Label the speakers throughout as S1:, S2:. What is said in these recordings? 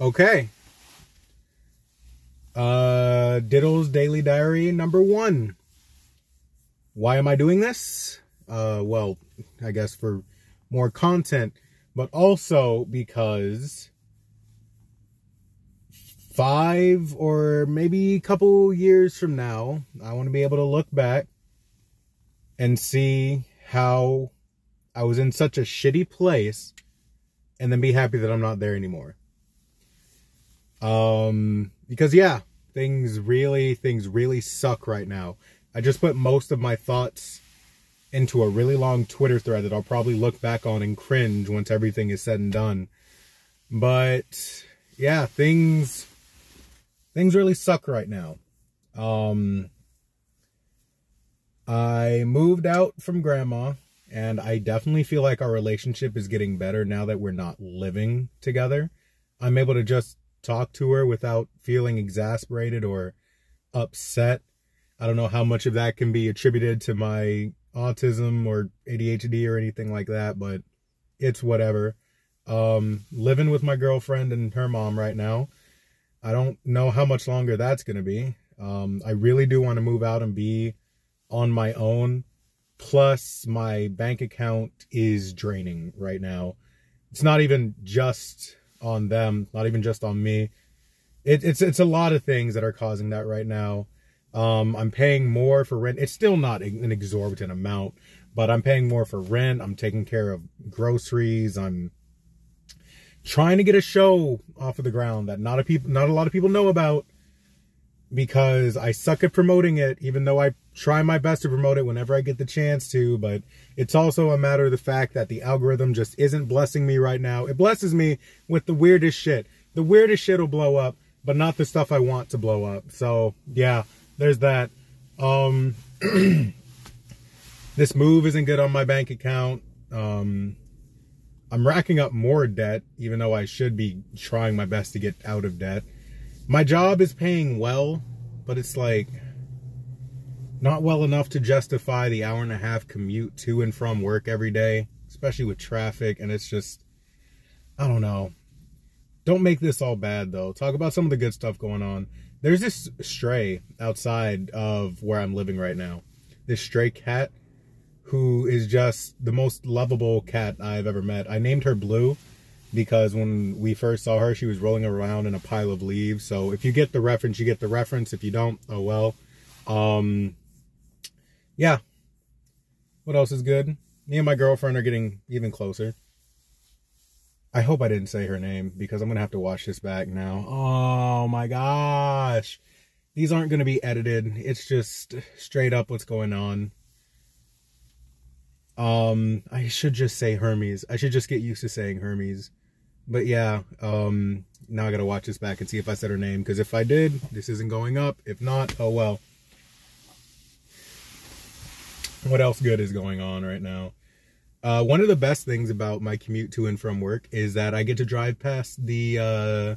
S1: Okay. Uh, Diddle's Daily Diary number one. Why am I doing this? Uh, well, I guess for more content, but also because five or maybe a couple years from now, I want to be able to look back and see how I was in such a shitty place and then be happy that I'm not there anymore. Um, because yeah, things really, things really suck right now. I just put most of my thoughts into a really long Twitter thread that I'll probably look back on and cringe once everything is said and done. But yeah, things, things really suck right now. Um, I moved out from grandma and I definitely feel like our relationship is getting better now that we're not living together. I'm able to just talk to her without feeling exasperated or upset. I don't know how much of that can be attributed to my autism or ADHD or anything like that, but it's whatever. Um, living with my girlfriend and her mom right now. I don't know how much longer that's going to be. Um, I really do want to move out and be on my own. Plus, my bank account is draining right now. It's not even just on them, not even just on me. It, it's it's a lot of things that are causing that right now. Um, I'm paying more for rent. It's still not an exorbitant amount, but I'm paying more for rent. I'm taking care of groceries. I'm trying to get a show off of the ground that not a people, not a lot of people know about because I suck at promoting it, even though I try my best to promote it whenever I get the chance to. But it's also a matter of the fact that the algorithm just isn't blessing me right now. It blesses me with the weirdest shit. The weirdest shit will blow up, but not the stuff I want to blow up. So yeah, there's that. Um, this move isn't good on my bank account. Um, I'm racking up more debt, even though I should be trying my best to get out of debt my job is paying well, but it's like not well enough to justify the hour and a half commute to and from work every day, especially with traffic. And it's just, I don't know. Don't make this all bad though. Talk about some of the good stuff going on. There's this stray outside of where I'm living right now. This stray cat who is just the most lovable cat I've ever met. I named her Blue because when we first saw her, she was rolling around in a pile of leaves. So if you get the reference, you get the reference. If you don't, oh well. Um, yeah. What else is good? Me and my girlfriend are getting even closer. I hope I didn't say her name because I'm going to have to watch this back now. Oh my gosh. These aren't going to be edited. It's just straight up what's going on. Um, I should just say Hermes. I should just get used to saying Hermes but yeah, um, now I gotta watch this back and see if I said her name. Because if I did, this isn't going up. If not, oh well. What else good is going on right now? Uh, one of the best things about my commute to and from work is that I get to drive past the uh,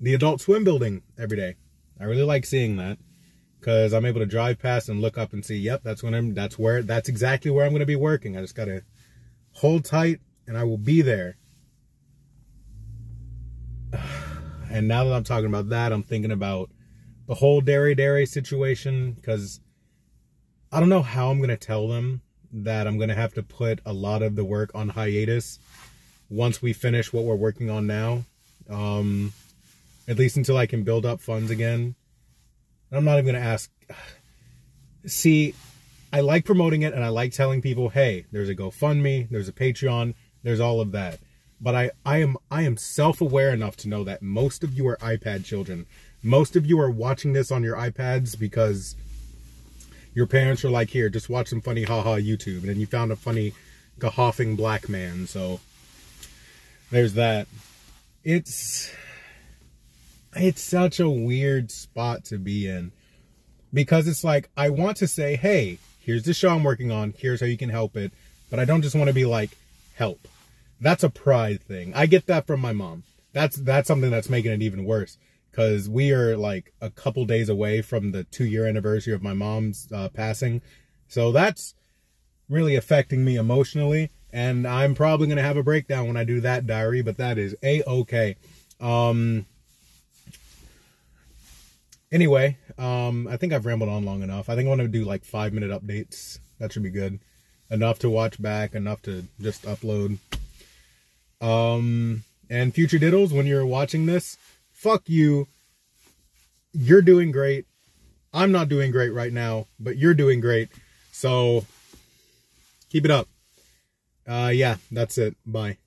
S1: the Adult Swim building every day. I really like seeing that because I'm able to drive past and look up and see, yep, that's when I'm. That's where. That's exactly where I'm going to be working. I just gotta hold tight, and I will be there. And now that I'm talking about that, I'm thinking about the whole Dairy Dairy situation because I don't know how I'm going to tell them that I'm going to have to put a lot of the work on hiatus once we finish what we're working on now. Um, at least until I can build up funds again. I'm not even going to ask. See, I like promoting it and I like telling people, hey, there's a GoFundMe, there's a Patreon, there's all of that but I, I am I am self-aware enough to know that most of you are iPad children. Most of you are watching this on your iPads because your parents are like, here, just watch some funny haha YouTube. And then you found a funny gahoffing black man. So there's that. It's it's such a weird spot to be in. Because it's like, I want to say, hey, here's the show I'm working on. Here's how you can help it. But I don't just want to be like, help that's a pride thing. I get that from my mom. That's that's something that's making it even worse because we are like a couple days away from the two year anniversary of my mom's uh, passing. So that's really affecting me emotionally. And I'm probably going to have a breakdown when I do that diary, but that is a-okay. Um, anyway, um, I think I've rambled on long enough. I think I want to do like five minute updates. That should be good. Enough to watch back, enough to just upload. Um, and future diddles, when you're watching this, fuck you. You're doing great. I'm not doing great right now, but you're doing great. So keep it up. Uh, yeah, that's it. Bye.